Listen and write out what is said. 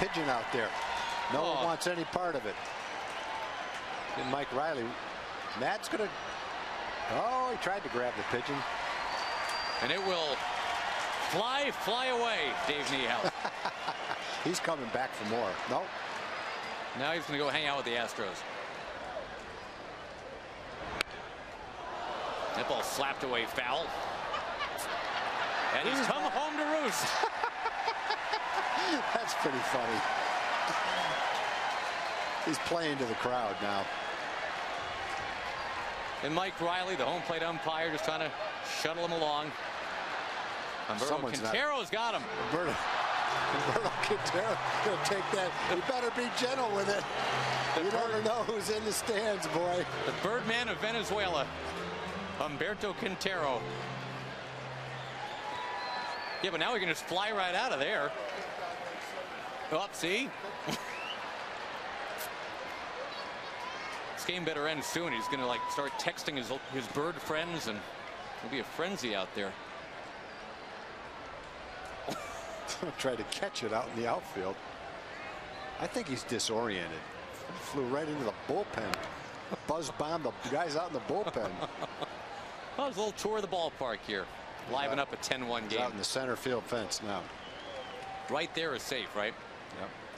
pigeon out there. No Oh. one wants any part of it. And Mike Reilly, Matt's gonna. Oh, he tried to grab the pigeon. And it will fly, fly away, Dave Niehaus. He's coming back for more. Nope. now he's going to go hang out with the Astros. That ball slapped away foul. And he's come home to roost. That's pretty funny. He's playing to the crowd now. And Mike Reilly, the home plate umpire, just trying to shuttle him along. Humberto Someone's not- Quintero's got him. Roberto Quintero will take that. You better be gentle with it. You never know who's in the stands, boy. The Birdman of Venezuela, Humberto Quintero. Yeah, but now we can just fly right out of there. Oh, see? this game better end soon. He's going to like start texting his his bird friends, and it'll be a frenzy out there. Try to catch it out in the outfield. I think he's disoriented. Flew right into the bullpen. Buzz bombed the guys out in the bullpen. Well, there's a little tour of the ballpark here. Liven up a 10-1 He's out game. in the center field fence now. Right there is safe, right? Yep.